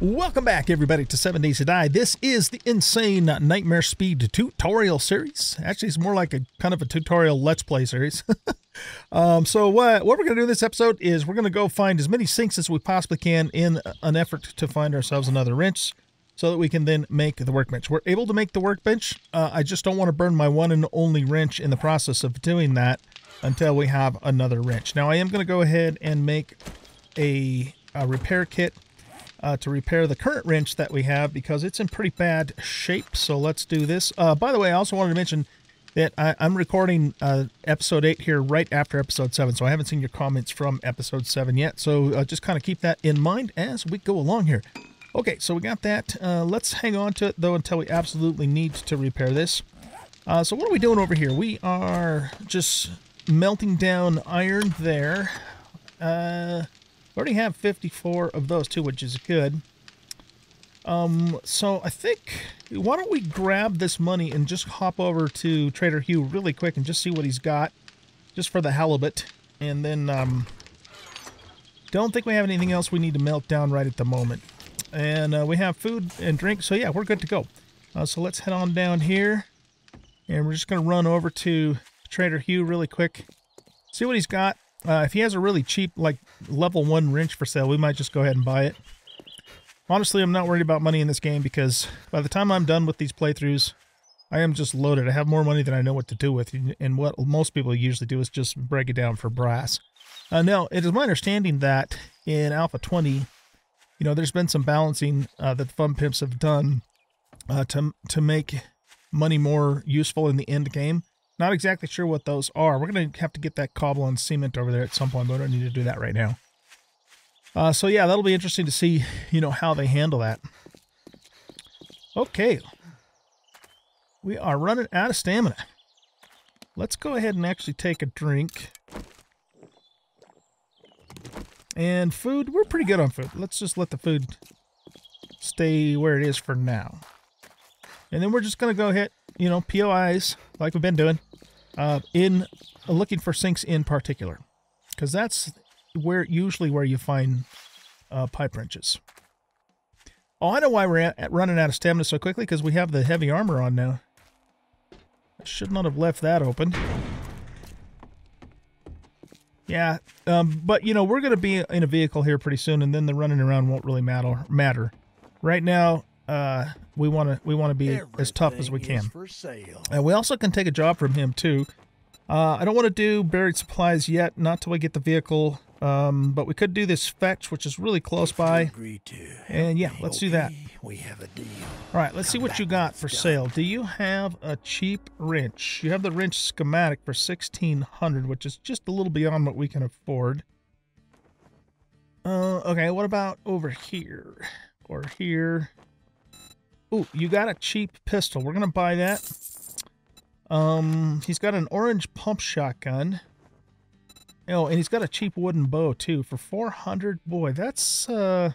Welcome back, everybody, to Seven Days to Die. This is the Insane Nightmare Speed tutorial series. Actually, it's more like a kind of a tutorial Let's Play series. um, so what, what we're going to do in this episode is we're going to go find as many sinks as we possibly can in an effort to find ourselves another wrench so that we can then make the workbench. We're able to make the workbench. Uh, I just don't want to burn my one and only wrench in the process of doing that until we have another wrench. Now, I am going to go ahead and make a, a repair kit uh, to repair the current wrench that we have because it's in pretty bad shape. So let's do this. Uh, by the way, I also wanted to mention that I, am recording uh, episode 8 here right after episode 7. So I haven't seen your comments from episode 7 yet. So uh, just kind of keep that in mind as we go along here. Okay, so we got that. Uh, let's hang on to it, though, until we absolutely need to repair this. Uh, so what are we doing over here? We are just melting down iron there. Uh, we already have 54 of those too, which is good. Um, so I think, why don't we grab this money and just hop over to Trader Hugh really quick and just see what he's got, just for the halibut. And then, um, don't think we have anything else we need to melt down right at the moment. And uh, we have food and drink, so yeah, we're good to go. Uh, so let's head on down here. And we're just going to run over to Trader Hugh really quick. See what he's got. Uh, if he has a really cheap, like, level 1 wrench for sale, we might just go ahead and buy it. Honestly, I'm not worried about money in this game because by the time I'm done with these playthroughs, I am just loaded. I have more money than I know what to do with, and what most people usually do is just break it down for brass. Uh, now, it is my understanding that in Alpha 20, you know, there's been some balancing uh, that the Fun Pimps have done uh, to, to make money more useful in the end game. Not exactly sure what those are. We're going to have to get that cobble and cement over there at some point, but I don't need to do that right now. Uh, so yeah, that'll be interesting to see, you know, how they handle that. Okay. We are running out of stamina. Let's go ahead and actually take a drink. And food, we're pretty good on food. Let's just let the food stay where it is for now. And then we're just going to go hit, you know, POIs like we've been doing uh, in looking for sinks in particular. Because that's where usually where you find uh, pipe wrenches. Oh, I know why we're at, running out of stamina so quickly, because we have the heavy armor on now. I should not have left that open. Yeah, um, but, you know, we're going to be in a vehicle here pretty soon, and then the running around won't really matter. matter. Right now, uh, we want to we want to be Everything as tough as we can. And we also can take a job from him too. Uh, I don't want to do buried supplies yet, not till we get the vehicle. Um, but we could do this fetch, which is really close by. And yeah, let's okay, do that. We have a deal. All right, let's Come see what you got for sale. Do you have a cheap wrench? You have the wrench schematic for 1600 which is just a little beyond what we can afford. Uh, okay, what about over here? Or here? Ooh, you got a cheap pistol. We're going to buy that. Um, he's got an orange pump shotgun. Oh, and he's got a cheap wooden bow, too, for 400 Boy, that's, uh...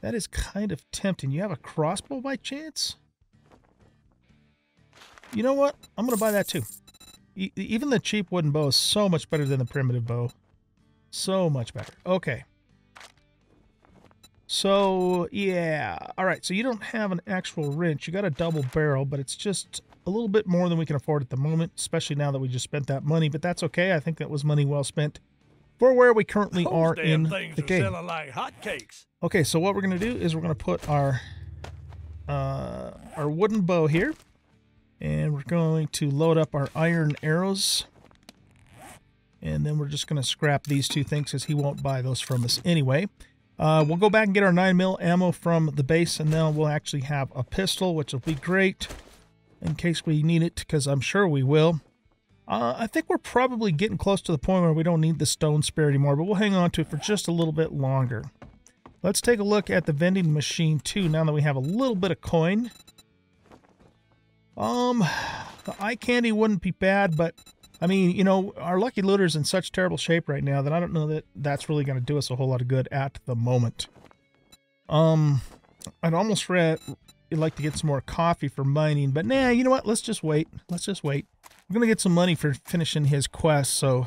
That is kind of tempting. You have a crossbow by chance? You know what? I'm going to buy that, too. E even the cheap wooden bow is so much better than the primitive bow. So much better. Okay. So, yeah. All right, so you don't have an actual wrench. You got a double barrel, but it's just a little bit more than we can afford at the moment, especially now that we just spent that money. But that's okay. I think that was money well spent for where we currently Those are in the game. Like okay, so what we're going to do is we're going to put our uh, our wooden bow here. And we're going to load up our iron arrows. And then we're just going to scrap these two things because he won't buy those from us anyway. Uh, we'll go back and get our 9 mil ammo from the base, and then we'll actually have a pistol, which will be great in case we need it, because I'm sure we will. Uh, I think we're probably getting close to the point where we don't need the stone spear anymore, but we'll hang on to it for just a little bit longer. Let's take a look at the vending machine, too, now that we have a little bit of coin. Um, the eye candy wouldn't be bad, but I mean, you know, our Lucky Looter's in such terrible shape right now that I don't know that that's really going to do us a whole lot of good at the moment. Um, I'd almost read, like to get some more coffee for mining, but nah, you know what? Let's just wait. Let's just wait. We're going to get some money for finishing his quest, so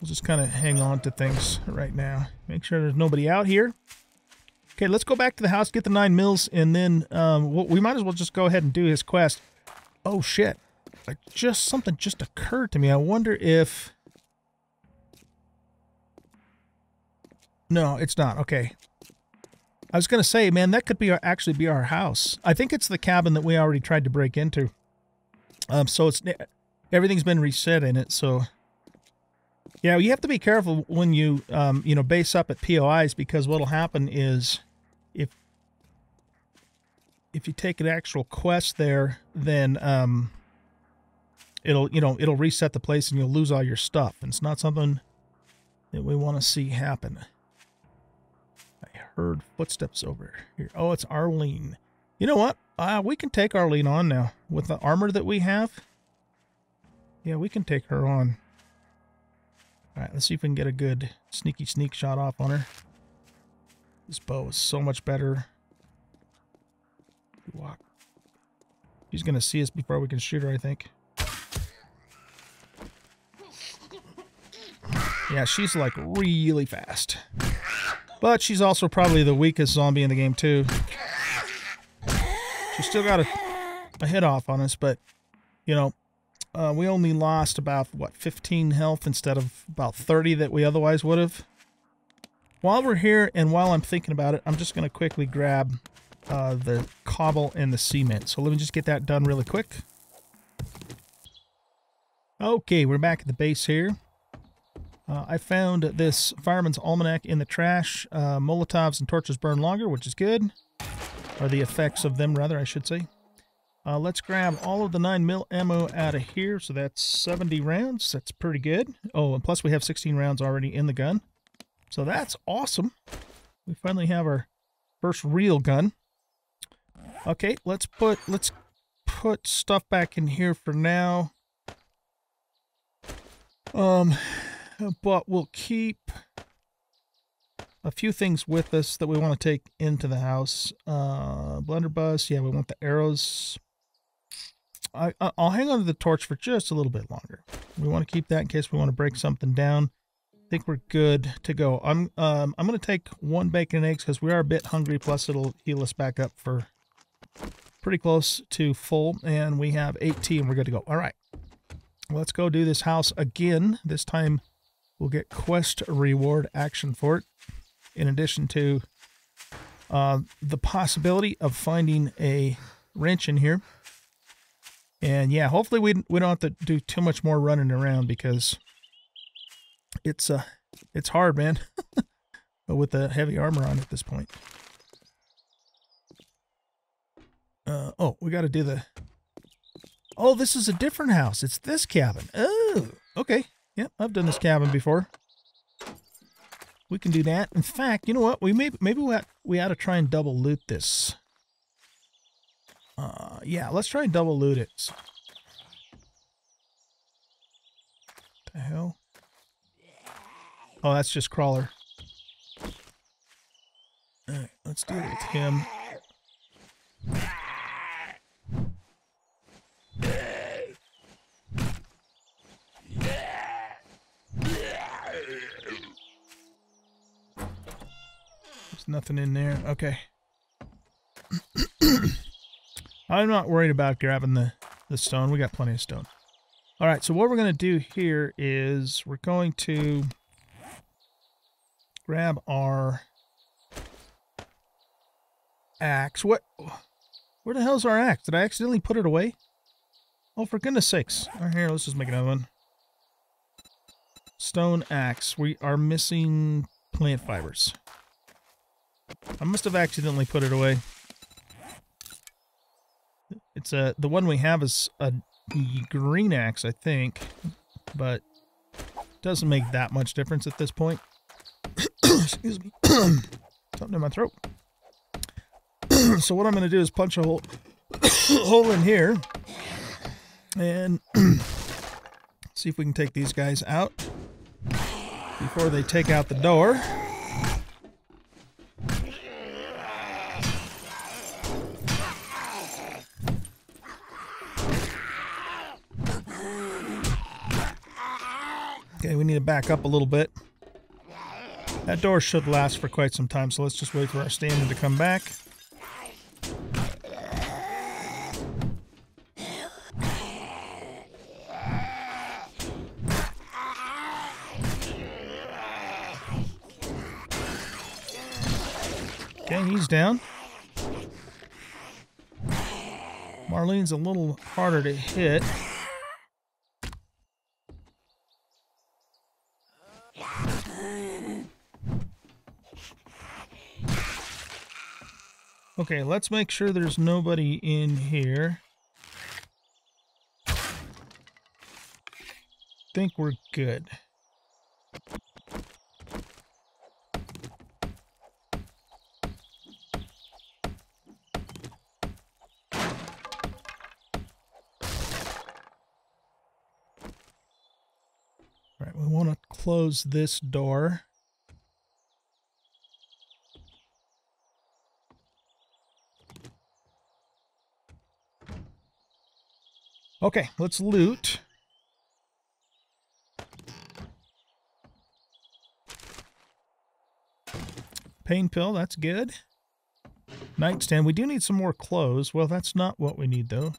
we'll just kind of hang on to things right now. Make sure there's nobody out here. Okay, let's go back to the house, get the nine mills, and then um, we might as well just go ahead and do his quest. Oh shit! Like just something just occurred to me. I wonder if. No, it's not. Okay. I was gonna say, man, that could be our, actually be our house. I think it's the cabin that we already tried to break into. Um, so it's everything's been reset in it. So yeah, you have to be careful when you um, you know base up at POIs because what'll happen is if if you take an actual quest there, then um, it'll you know it'll reset the place and you'll lose all your stuff. And it's not something that we want to see happen. I heard footsteps over here. Oh, it's Arlene. You know what? Uh, we can take Arlene on now with the armor that we have. Yeah, we can take her on. All right, let's see if we can get a good sneaky sneak shot off on her. This bow is so much better. Walk. She's to see us before we can shoot her, I think. Yeah, she's like really fast. But she's also probably the weakest zombie in the game, too. She still got a, a hit off on us, but, you know, uh, we only lost about, what, 15 health instead of about 30 that we otherwise would have. While we're here and while I'm thinking about it, I'm just going to quickly grab uh, the cobble and the cement. So let me just get that done really quick. Okay, we're back at the base here. Uh, I found this Fireman's Almanac in the trash. Uh, Molotovs and torches burn longer, which is good or the effects of them rather I should say. Uh, let's grab all of the 9mm ammo out of here. So that's 70 rounds. That's pretty good. Oh, and plus we have 16 rounds already in the gun. So that's awesome. We finally have our first real gun. Okay, let's put let's put stuff back in here for now. Um, but we'll keep a few things with us that we want to take into the house. Uh, blunderbuss, yeah, we want the arrows. I, I'll hang on to the torch for just a little bit longer. We want to keep that in case we want to break something down. I think we're good to go. I'm um, I'm going to take one bacon and eggs because we are a bit hungry. Plus, it'll heal us back up for pretty close to full. And we have 18. We're good to go. All right. Let's go do this house again. This time we'll get quest reward action for it in addition to uh, the possibility of finding a wrench in here. And yeah, hopefully we, we don't have to do too much more running around because it's uh it's hard, man, with the heavy armor on at this point. Uh, oh, we got to do the... Oh, this is a different house. It's this cabin. Oh, okay. Yep, I've done this cabin before. We can do that. In fact, you know what? We may maybe we ought, we ought to try and double loot this. Uh, yeah, let's try and double loot it. What The hell? Oh, that's just crawler. All right, let's deal with him. Nothing in there. Okay. I'm not worried about grabbing the, the stone. We got plenty of stone. All right, so what we're going to do here is we're going to grab our axe. What? Where the hell's our axe? Did I accidentally put it away? Oh, for goodness sakes. All right, here, let's just make another one. Stone axe. We are missing plant fibers. I must have accidentally put it away. It's a the one we have is a green axe, I think, but doesn't make that much difference at this point. Excuse me. Something in my throat. so what I'm going to do is punch a hole hole in here and see if we can take these guys out before they take out the door. To back up a little bit. That door should last for quite some time, so let's just wait for our stamina to come back. Okay, he's down. Marlene's a little harder to hit. Okay, let's make sure there's nobody in here. think we're good. All right, we want to close this door. Okay, let's loot. Pain pill, that's good. Nightstand, we do need some more clothes. Well, that's not what we need, though.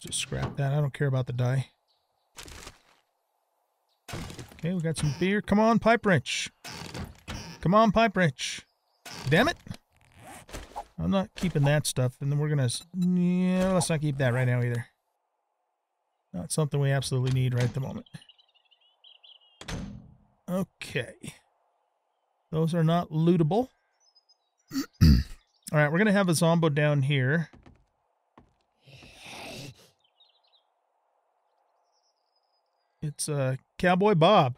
Just scrap that. I don't care about the dye. Okay, we got some beer. Come on, pipe wrench. Come on, pipe wrench. Damn it. I'm not keeping that stuff. And then we're going to... Yeah, let's not keep that right now either. Not something we absolutely need right at the moment. Okay. Those are not lootable. All right, we're going to have a Zombo down here. It's uh, Cowboy Bob.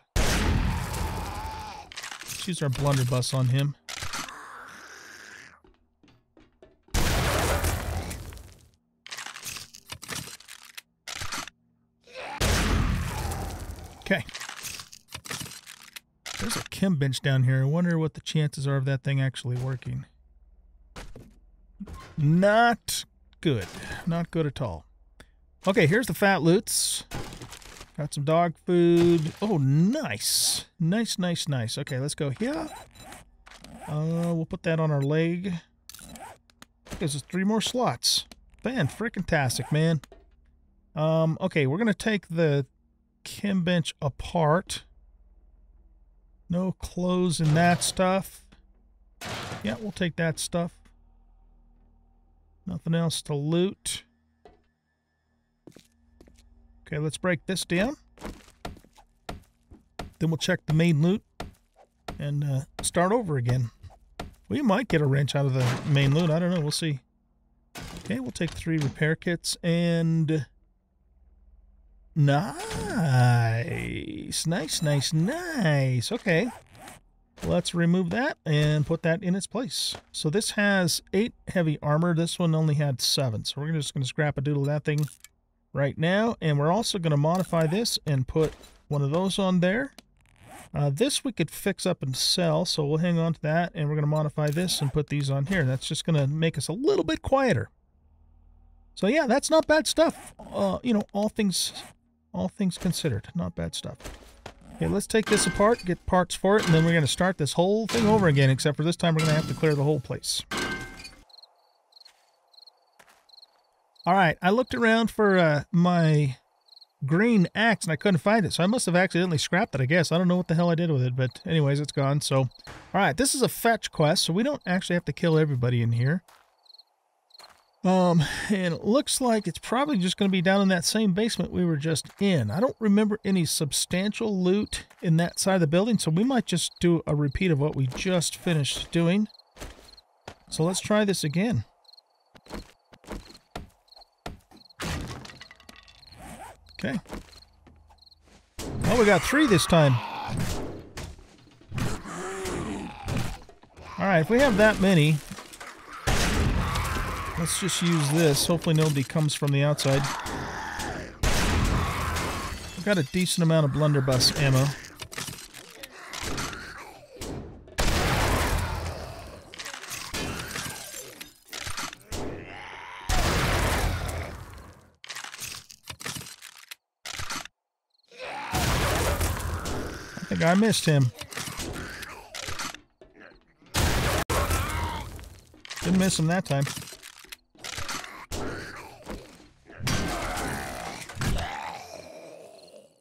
Let's use our blunderbuss on him. Okay. There's a chem bench down here. I wonder what the chances are of that thing actually working. Not good. Not good at all. Okay, here's the fat loots. Got some dog food. Oh, nice. Nice, nice, nice. Okay, let's go here. Uh, we'll put that on our leg. There's three more slots. Fan freaking tastic, man. Um, okay, we're going to take the chem bench apart. No clothes in that stuff. Yeah, we'll take that stuff. Nothing else to loot. Okay, let's break this down. Then we'll check the main loot and uh, start over again. We might get a wrench out of the main loot. I don't know. We'll see. Okay, we'll take three repair kits and... Nice. Nice, nice, nice. Okay. Let's remove that and put that in its place. So this has eight heavy armor. This one only had seven. So we're just going to scrap a doodle that thing right now. And we're also going to modify this and put one of those on there. Uh, this we could fix up and sell, so we'll hang on to that, and we're going to modify this and put these on here. That's just going to make us a little bit quieter. So yeah, that's not bad stuff. Uh, you know, all things, all things considered, not bad stuff. Okay, let's take this apart, get parts for it, and then we're going to start this whole thing over again, except for this time we're going to have to clear the whole place. All right, I looked around for uh, my green axe and I couldn't find it, so I must have accidentally scrapped it, I guess. I don't know what the hell I did with it, but anyways, it's gone. So, all right, this is a fetch quest, so we don't actually have to kill everybody in here. Um, and it looks like it's probably just going to be down in that same basement we were just in. I don't remember any substantial loot in that side of the building, so we might just do a repeat of what we just finished doing. So let's try this again. Okay. Oh, we got three this time. Alright, if we have that many, Let's just use this. Hopefully nobody comes from the outside. I've got a decent amount of blunderbuss ammo. I think I missed him. Didn't miss him that time.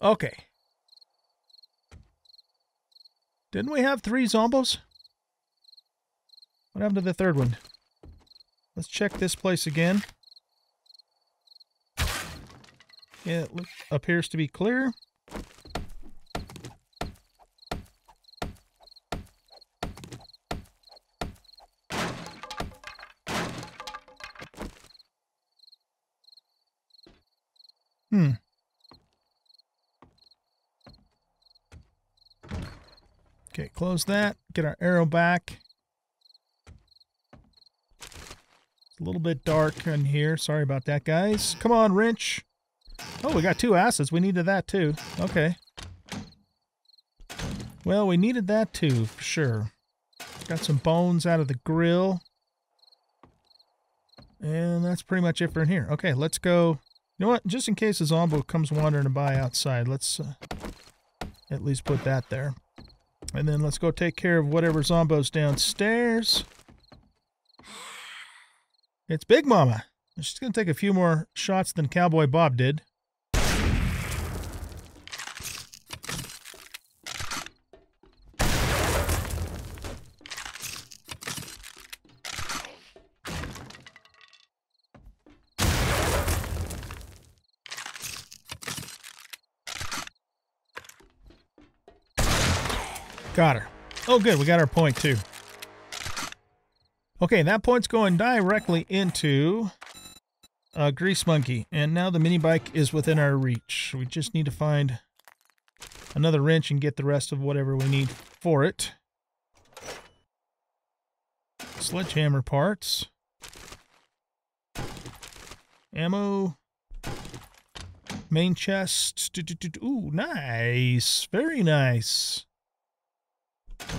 Okay. Didn't we have three zombos? What happened to the third one? Let's check this place again. It appears to be clear. Hmm. Okay, close that. Get our arrow back. It's a little bit dark in here. Sorry about that, guys. Come on, wrench. Oh, we got two acids. We needed that too. Okay. Well, we needed that too, for sure. Got some bones out of the grill. And that's pretty much it for in here. Okay, let's go. You know what? Just in case a zombo comes wandering by outside, let's uh, at least put that there. And then let's go take care of whatever zombo's downstairs. It's Big Mama. She's going to take a few more shots than Cowboy Bob did. Got her. Oh, good. We got our point, too. Okay, that point's going directly into Grease Monkey. And now the mini bike is within our reach. We just need to find another wrench and get the rest of whatever we need for it. Sledgehammer parts. Ammo. Main chest. Ooh, nice. Very nice.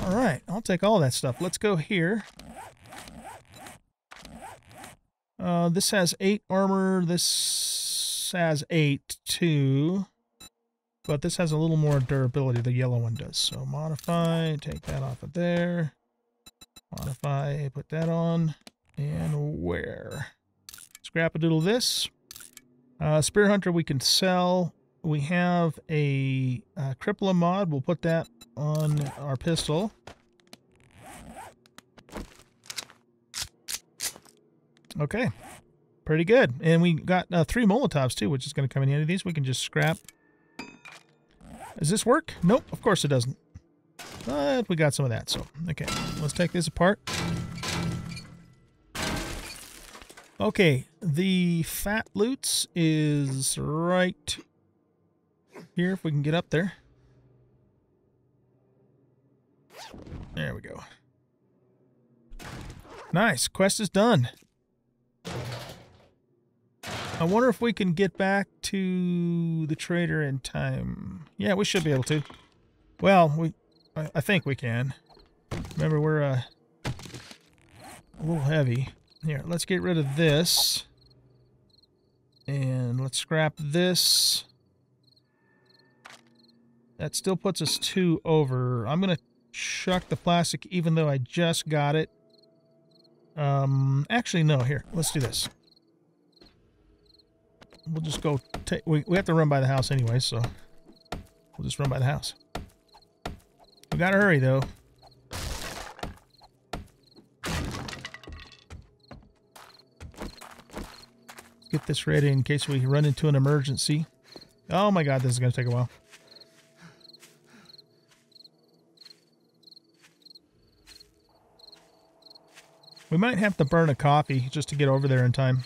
All right, I'll take all that stuff. Let's go here. Uh, this has eight armor. This has eight too. But this has a little more durability. The yellow one does. So modify, take that off of there. Modify, put that on. And wear. Scrap a doodle this. Uh, Spear Hunter we can sell. We have a, a Crippler mod. We'll put that on our pistol. Okay. Pretty good. And we got uh, three Molotovs too, which is going to come in handy. These we can just scrap. Does this work? Nope, of course it doesn't. But we got some of that, so okay. Let's take this apart. Okay, the fat loots is right here if we can get up there. There we go. Nice, quest is done. I wonder if we can get back to the trader in time. Yeah, we should be able to. Well, we, I, I think we can. Remember, we're uh, a little heavy. Here, let's get rid of this. And let's scrap this. That still puts us two over. I'm going to chuck the plastic even though I just got it. Um, actually, no. Here, let's do this we'll just go take, we, we have to run by the house anyway, so we'll just run by the house. We gotta hurry though. Get this ready in case we run into an emergency. Oh my god, this is gonna take a while. We might have to burn a coffee just to get over there in time.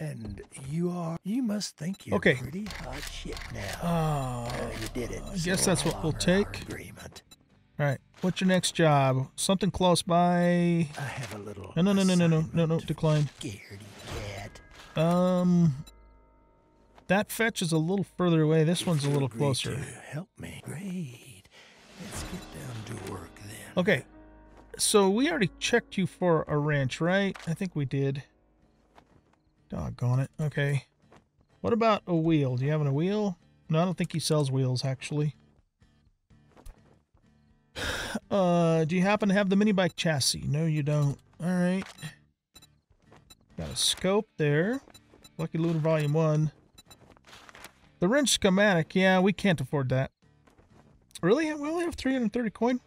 And you are, you must think you're okay. pretty hot shit now. Oh, uh, you did it. I guess that's what we'll take. Agreement. All right. What's your next job? Something close by. I have a little. No, no, no, no, no, no, no, no. Decline. Scaredy cat. Um, that fetch is a little further away. This one's a little closer. help me. Great. Let's get down to work then. Okay. So we already checked you for a wrench, right? I think we did. Doggone it. Okay. What about a wheel? Do you have a wheel? No, I don't think he sells wheels, actually. Uh, do you happen to have the mini bike chassis? No, you don't. All right. Got a scope there. Lucky Looter Volume 1. The wrench schematic. Yeah, we can't afford that. Really? We only have 330 coin?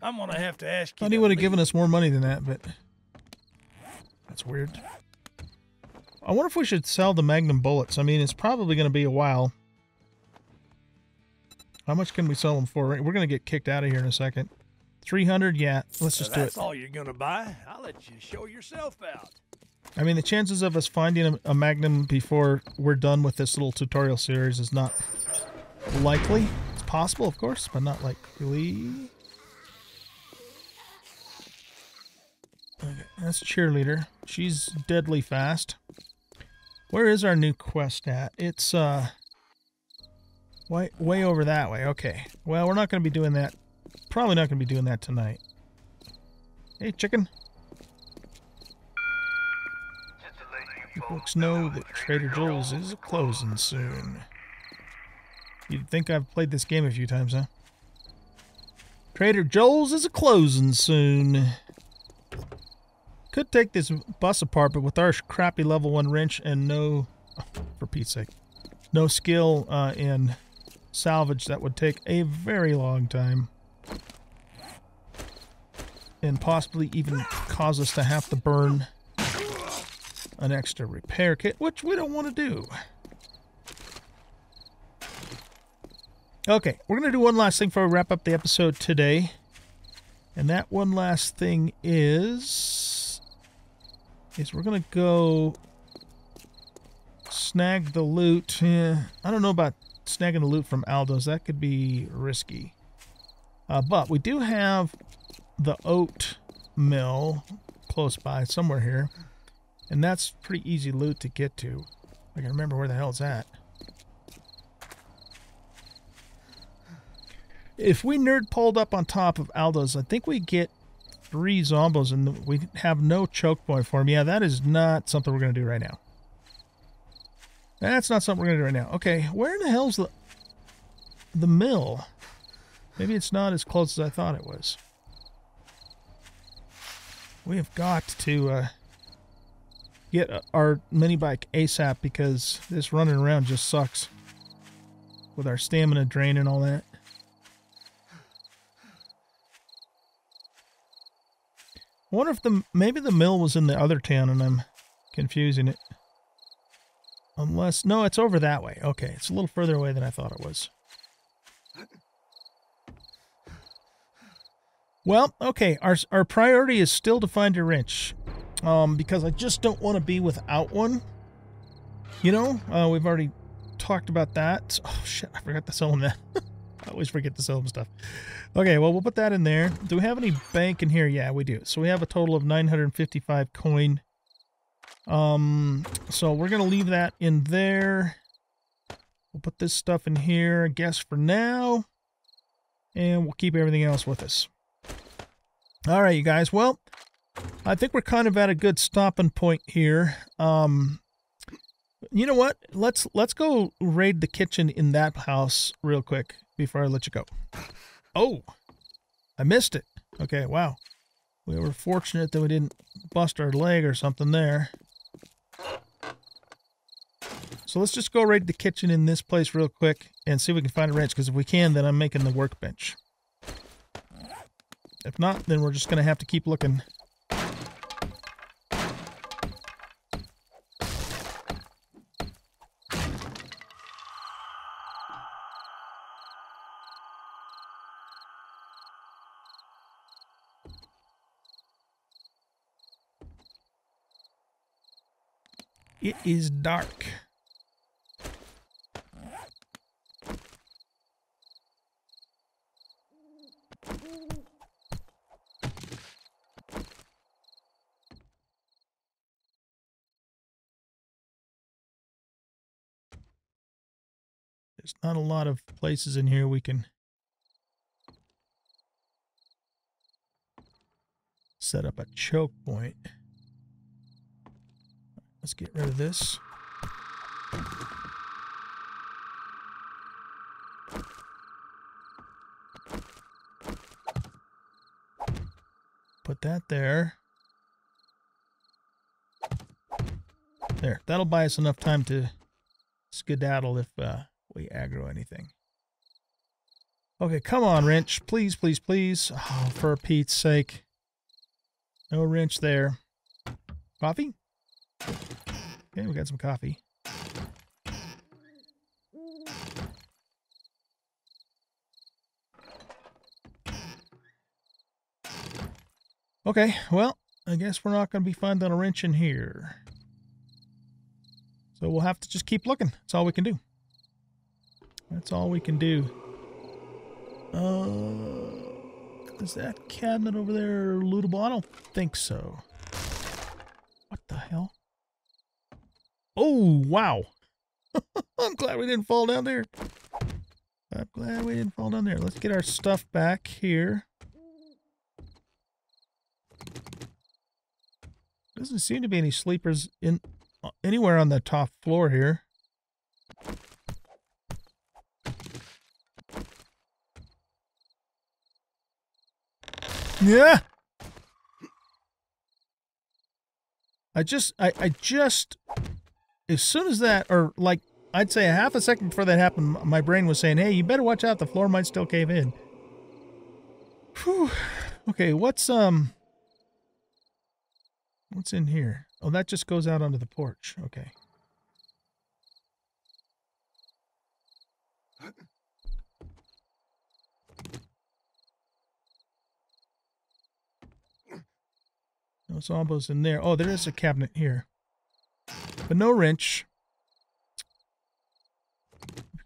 I'm gonna have to ask you. Thought he would have given us more money than that, but that's weird. I wonder if we should sell the Magnum bullets. I mean, it's probably going to be a while. How much can we sell them for? We're going to get kicked out of here in a second. 300? Yeah, let's So just do it. that's all you're gonna buy. I'll let you show yourself out. I mean, the chances of us finding a, a Magnum before we're done with this little tutorial series is not likely. It's possible, of course, but not likely. Okay, that's cheerleader. She's deadly fast. Where is our new quest at? It's uh way way over that way. Okay. Well, we're not going to be doing that. Probably not going to be doing that tonight. Hey, chicken. You folks know that Trader Joe's is closing soon. You'd think I've played this game a few times, huh? Trader Joe's is a closing soon. Could take this bus apart, but with our crappy level one wrench and no, for Pete's sake, no skill uh, in salvage, that would take a very long time. And possibly even cause us to have to burn an extra repair kit, which we don't want to do. Okay, we're going to do one last thing before we wrap up the episode today. And that one last thing is is we're going to go snag the loot. I don't know about snagging the loot from Aldo's. That could be risky. Uh, but we do have the oat mill close by somewhere here. And that's pretty easy loot to get to. I can remember where the hell it's at. If we nerd pulled up on top of Aldo's, I think we get three zombos and we have no choke point for him. Yeah, that is not something we're going to do right now. That's not something we're going to do right now. Okay, where in the hell's the, the mill? Maybe it's not as close as I thought it was. We have got to uh, get our mini bike ASAP because this running around just sucks with our stamina drain and all that. I wonder if the maybe the mill was in the other town and I'm confusing it. Unless no, it's over that way. Okay, it's a little further away than I thought it was. Well, okay, our our priority is still to find a wrench. Um, because I just don't want to be without one. You know, uh, we've already talked about that. Oh shit, I forgot to sell him that. I always forget to sell him stuff. Okay, well we'll put that in there. Do we have any bank in here? Yeah, we do. So we have a total of 955 coin. Um, so we're gonna leave that in there. We'll put this stuff in here, I guess, for now. And we'll keep everything else with us. All right, you guys. Well, I think we're kind of at a good stopping point here. Um, you know what? Let's let's go raid the kitchen in that house real quick before I let you go. Oh, I missed it. Okay, wow. We were fortunate that we didn't bust our leg or something there. So let's just go raid the kitchen in this place real quick and see if we can find a wrench. Because if we can, then I'm making the workbench. If not, then we're just going to have to keep looking. It is dark. There's not a lot of places in here we can set up a choke point. Let's get rid of this. put that there. There, that'll buy us enough time to skedaddle if uh, we aggro anything. Okay, come on, wrench. Please, please, please. Oh, for Pete's sake. No wrench there. Coffee? Okay, we got some coffee. Okay, well, I guess we're not going to be finding a wrench in here. So we'll have to just keep looking. That's all we can do. That's all we can do. Uh, is that cabinet over there lootable? I don't think so. What the hell? Oh, wow. I'm glad we didn't fall down there. I'm glad we didn't fall down there. Let's get our stuff back here. Doesn't seem to be any sleepers in uh, anywhere on the top floor here. Yeah. I just, I, I just, as soon as that, or like, I'd say a half a second before that happened, my brain was saying, hey, you better watch out. The floor might still cave in. Whew. Okay, what's, um, what's in here? Oh, that just goes out onto the porch. Okay. No zombos in there. Oh, there is a cabinet here. But no wrench.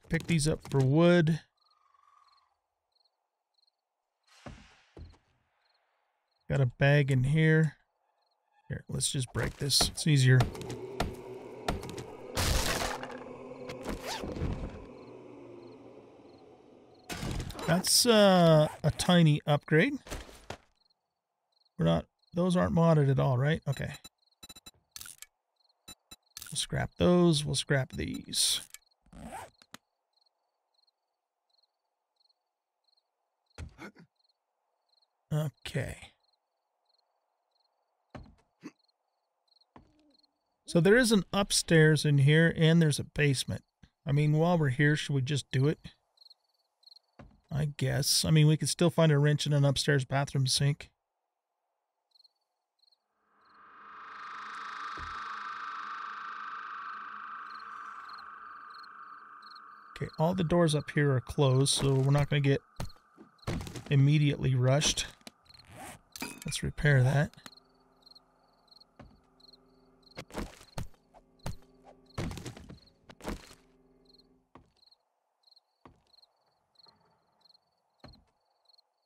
Pick these up for wood. Got a bag in here. Here, let's just break this. It's easier. That's uh, a tiny upgrade. We're not, those aren't modded at all, right? Okay. We'll scrap those. We'll scrap these. Okay. So there is an upstairs in here and there's a basement. I mean, while we're here, should we just do it? I guess. I mean, we could still find a wrench in an upstairs bathroom sink. Okay, all the doors up here are closed, so we're not going to get immediately rushed. Let's repair that.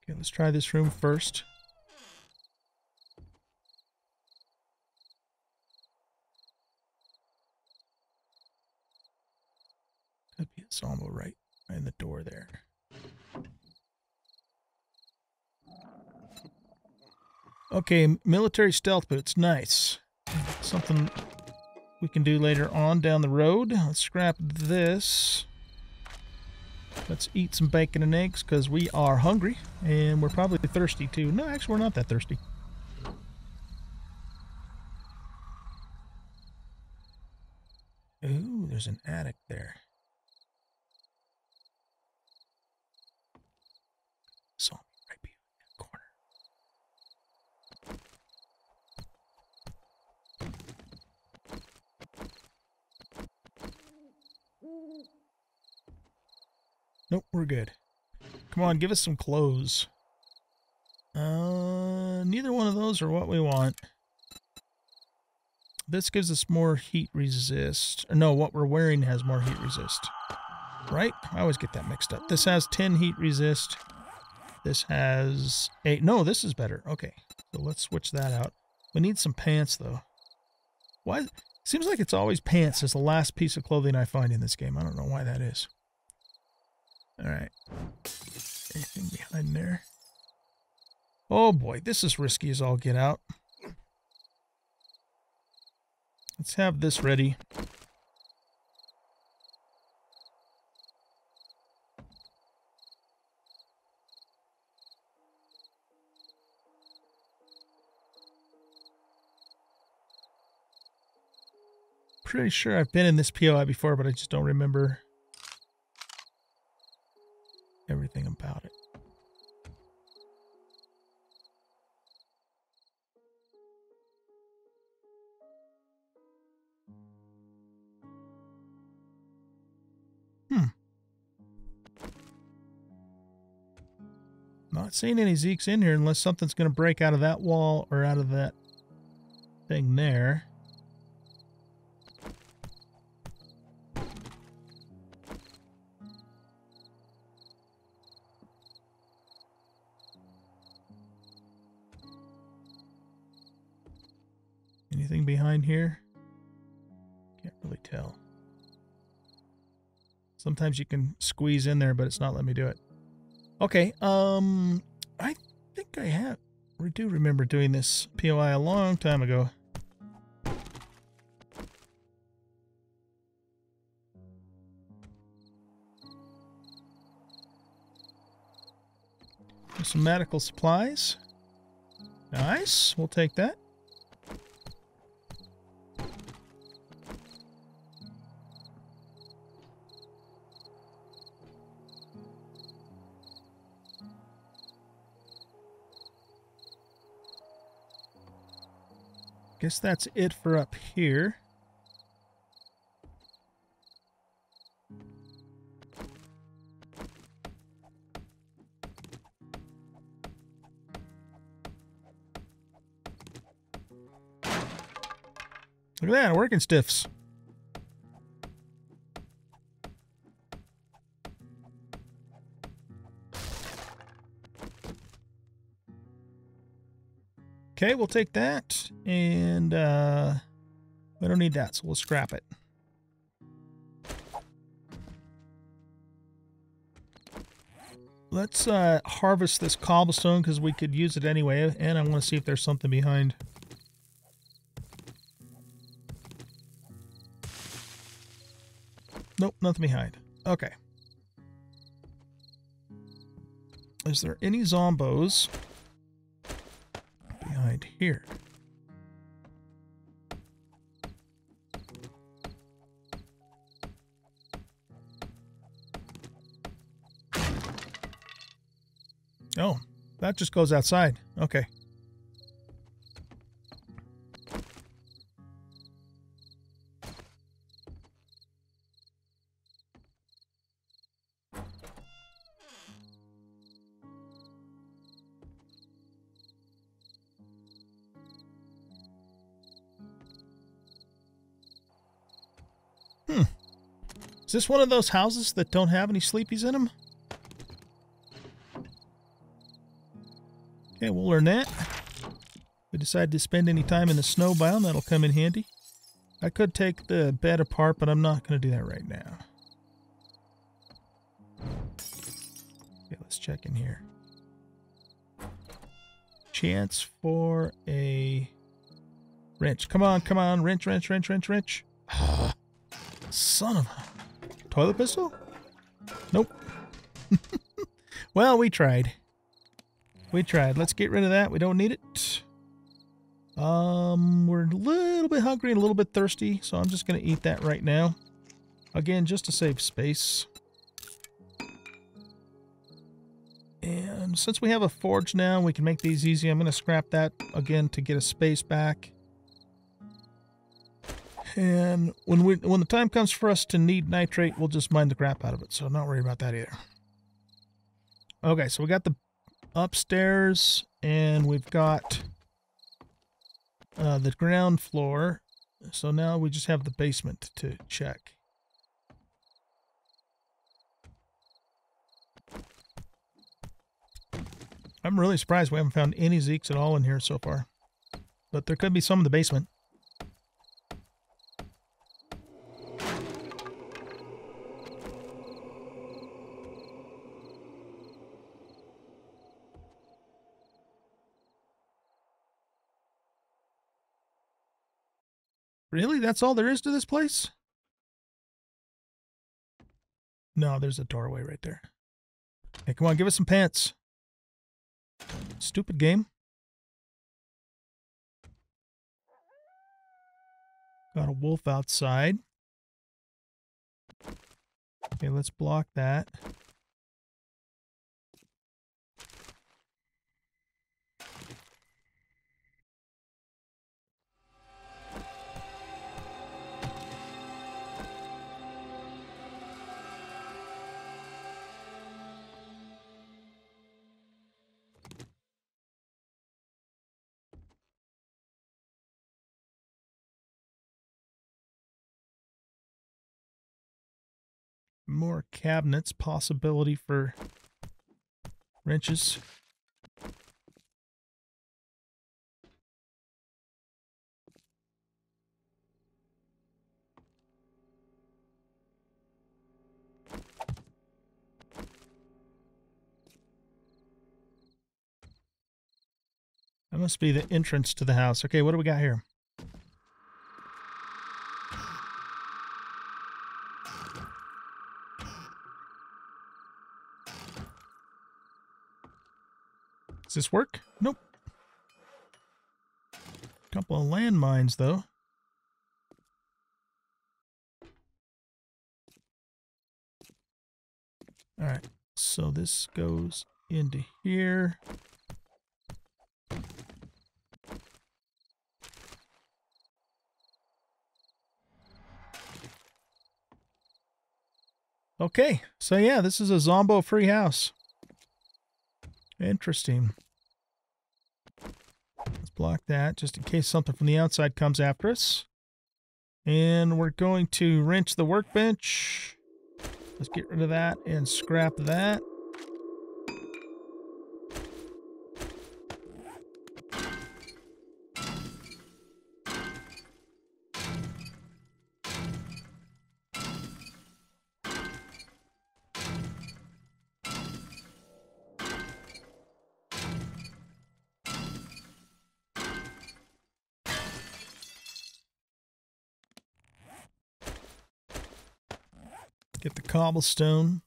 Okay, let's try this room first. Could be a zombo right in the door there. Okay, military stealth boots. Nice. Something we can do later on down the road. Let's scrap this. Let's eat some bacon and eggs because we are hungry and we're probably thirsty too. No, actually, we're not that thirsty. Ooh, there's an attic there. Zombie right behind that corner. Nope, we're good. Come on, give us some clothes. Uh, neither one of those are what we want. This gives us more heat resist. Or no, what we're wearing has more heat resist. Right? I always get that mixed up. This has 10 heat resist. This has 8. No, this is better. Okay, so let's switch that out. We need some pants, though. Why? Seems like it's always pants as the last piece of clothing I find in this game. I don't know why that is. All right. Anything behind there? Oh boy, this is risky as all get out. Let's have this ready. Pretty sure I've been in this POI before, but I just don't remember everything about it. Hmm. Not seeing any Zeeks in here unless something's going to break out of that wall or out of that thing there. Anything behind here? Can't really tell. Sometimes you can squeeze in there, but it's not letting me do it. Okay, um, I think I have. We do remember doing this POI a long time ago. Some medical supplies. Nice. We'll take that. Guess that's it for up here. Look at that, working stiffs. Okay, we'll take that. And uh, we don't need that, so we'll scrap it. Let's uh, harvest this cobblestone because we could use it anyway. And I want to see if there's something behind. Nope, nothing behind. Okay. Is there any zombos? Here. Oh, that just goes outside. Okay. This one of those houses that don't have any sleepies in them? Okay, we'll learn that. If we decide to spend any time in the snow biome, that'll come in handy. I could take the bed apart, but I'm not going to do that right now. Okay, let's check in here. Chance for a wrench. Come on, come on. Wrench, wrench, wrench, wrench, wrench. Son of a... Toilet pistol? Nope. well, we tried. We tried. Let's get rid of that. We don't need it. Um, we're a little bit hungry and a little bit thirsty, so I'm just going to eat that right now. Again, just to save space. And since we have a forge now, we can make these easy. I'm going to scrap that again to get a space back. And when we when the time comes for us to need nitrate, we'll just mine the crap out of it. So not worry about that either. Okay, so we got the upstairs and we've got uh, the ground floor. So now we just have the basement to check. I'm really surprised we haven't found any Zeeks at all in here so far. But there could be some in the basement. Really? That's all there is to this place? No, there's a doorway right there. Hey, come on, give us some pants. Stupid game. Got a wolf outside. Okay, let's block that. More cabinets, possibility for wrenches. That must be the entrance to the house. Okay, what do we got here? This work? Nope. Couple of landmines, though. All right, so this goes into here. Okay, so yeah, this is a Zombo-free house. Interesting block that just in case something from the outside comes after us. And we're going to wrench the workbench. Let's get rid of that and scrap that. Get the cobblestone.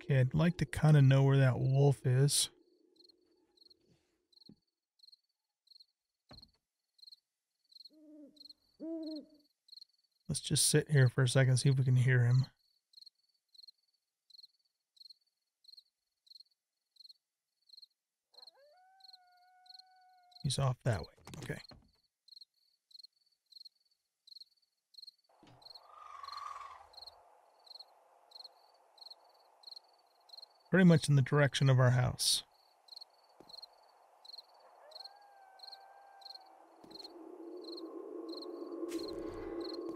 Okay, I'd like to kind of know where that wolf is. Let's just sit here for a second, see if we can hear him. He's off that way. Okay. Pretty much in the direction of our house.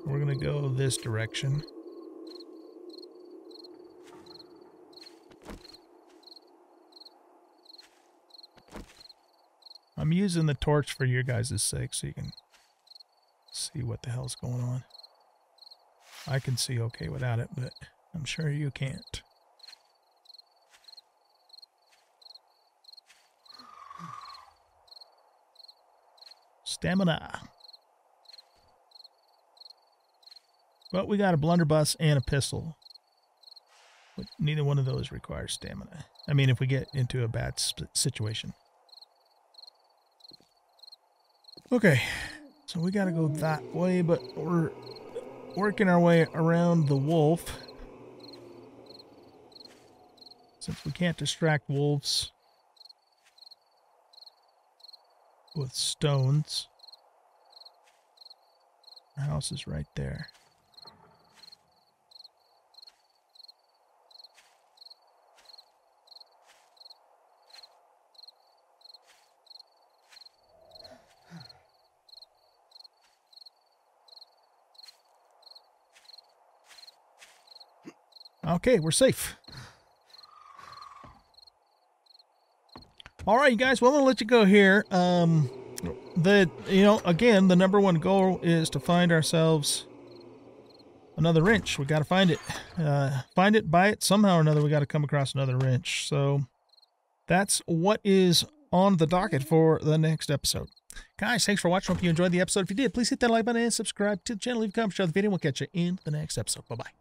We're going to go this direction. I'm using the torch for your guys' sake so you can see what the hell's going on. I can see okay without it, but I'm sure you can't. Stamina. But we got a blunderbuss and a pistol. But neither one of those requires stamina. I mean, if we get into a bad situation. Okay, so we got to go that way, but we're working our way around the wolf. Since we can't distract wolves with stones. Our house is right there. Okay, we're safe. All right, you guys. Well, I'm gonna let you go here. Um, the you know again, the number one goal is to find ourselves another wrench. We got to find it. Uh, find it, buy it. Somehow or another, we got to come across another wrench. So that's what is on the docket for the next episode. Guys, thanks for watching. Hope you enjoyed the episode. If you did, please hit that like button and subscribe to the channel. Leave a comment, share the video. We'll catch you in the next episode. Bye-bye.